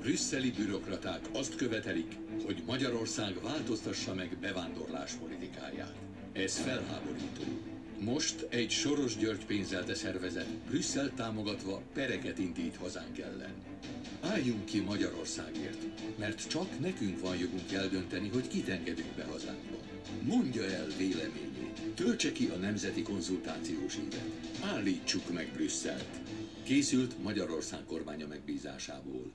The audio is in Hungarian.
brüsszeli bürokraták azt követelik, hogy Magyarország változtassa meg bevándorlás politikáját. Ez felháborító. Most egy Soros György pénzelte szervezet Brüsszel támogatva pereket indít hazánk ellen. Álljunk ki Magyarországért, mert csak nekünk van jogunk eldönteni, hogy kit engedünk be hazánkba. Mondja el véleményét, töltse ki a nemzeti konzultációs évet. Állítsuk meg Brüsszelt. Készült Magyarország kormánya megbízásából.